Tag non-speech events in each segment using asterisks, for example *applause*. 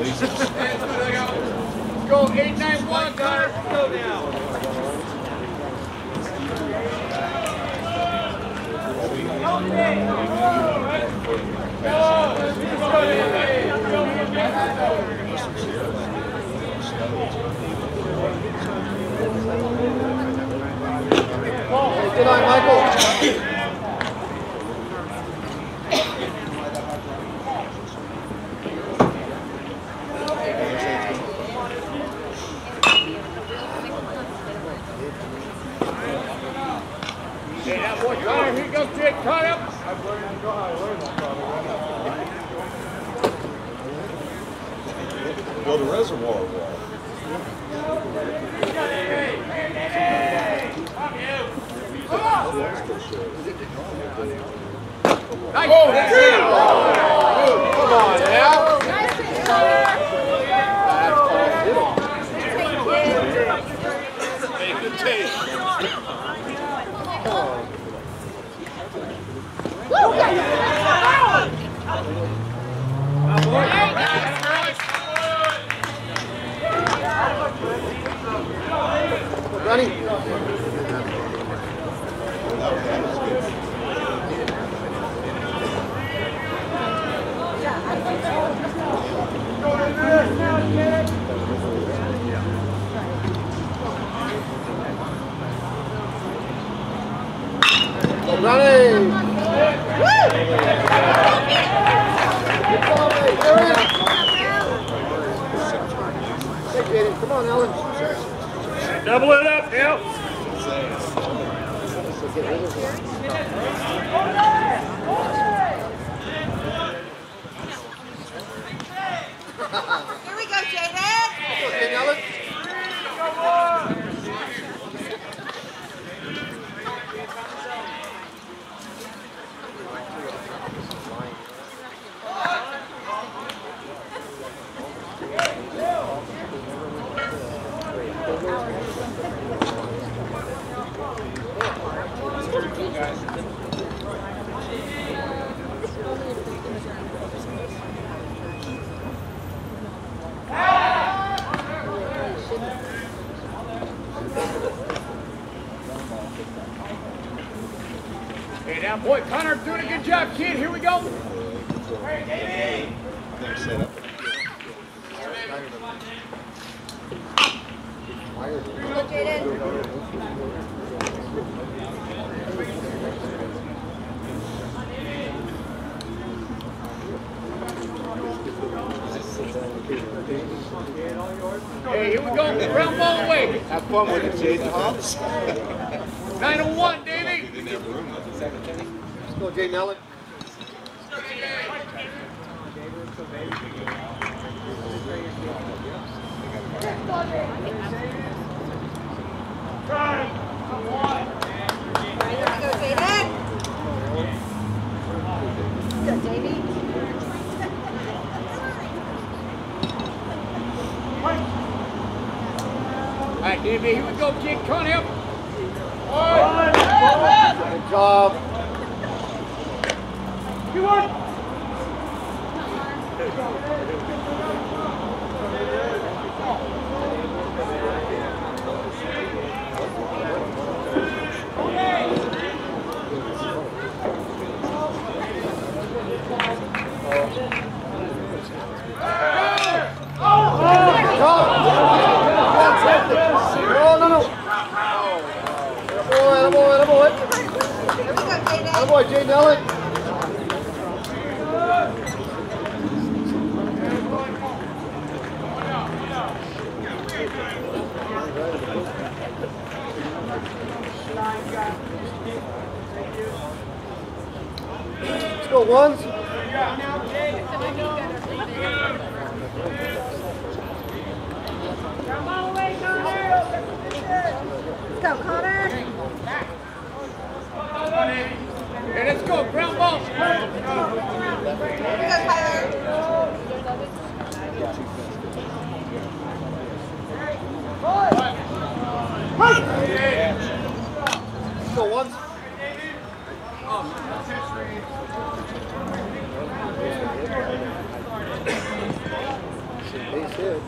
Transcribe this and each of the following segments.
Go 891, Connor. Go now. Good night, Michael. Okay, that boy Connor, here goes Jake Connor. Build a reservoir wall. Nice. Oh, that's it. Come on now. Hey, good take. Ronnie. Go, Ronnie. Good ball, mate. Aaron. Hey, Jaden. Come on, Ellen. Double it up, yeah. Here we go, Jaden. That boy Connor doing a good job, kid. Here we go. They're set up. Here we go, Jaden. Hey, here we go. Ground ball away. Have fun with it, Jaden Hobbs. 901, Davey. Didn't have room. Let's go, Jaden Ellen. Here we go, Jaden. Good, Davey. All right, Davey, here we go, kid. Connor. Good job. Good job. No, no, no. Attaboy, attaboy, attaboy. Here we go, Ellen. Let's go ones. Let's go, Connor. Hey, let's go. Ground ball. Go, Tyler. Go once. Oh. He's here.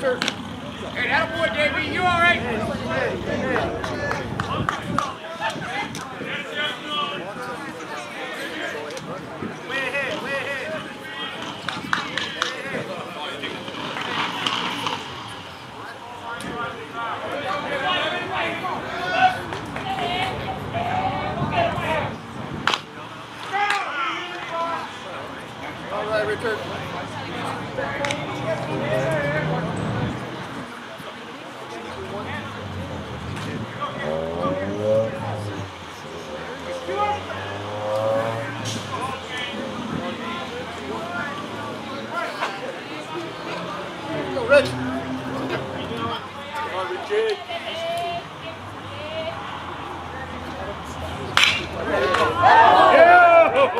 Hunter. Hey, that boy, Davey, you all right? Way ahead, way. All right, Richard.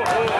오, 오.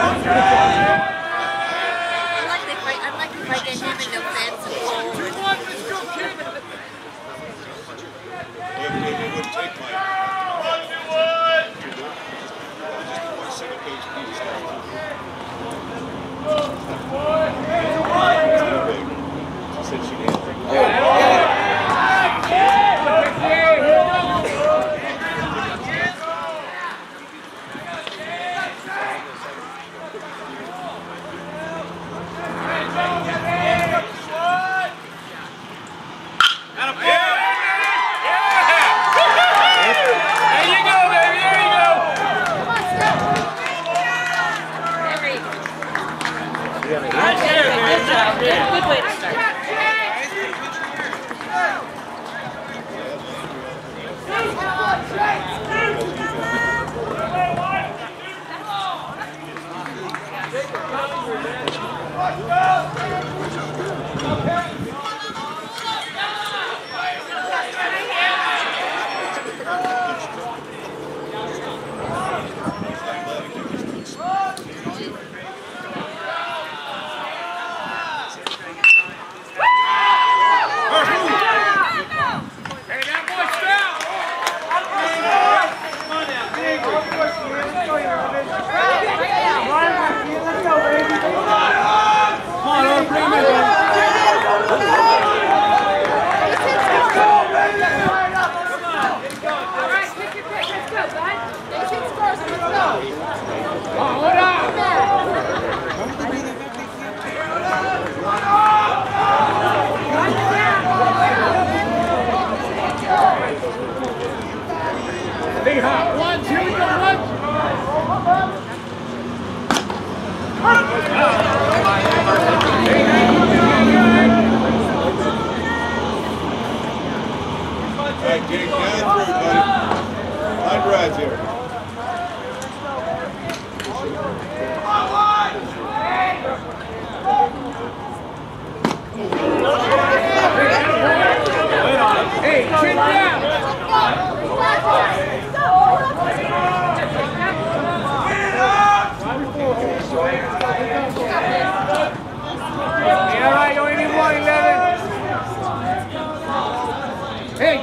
Obrigado.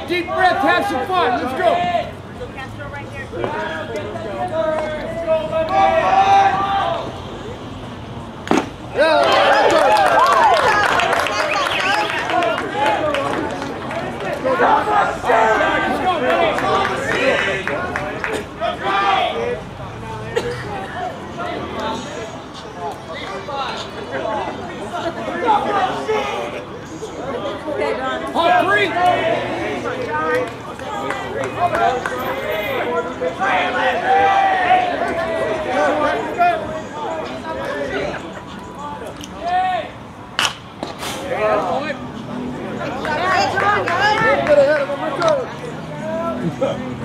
Deep breath, have some fun. Let's go. Castro right there. Yeah. Yeah. *laughs*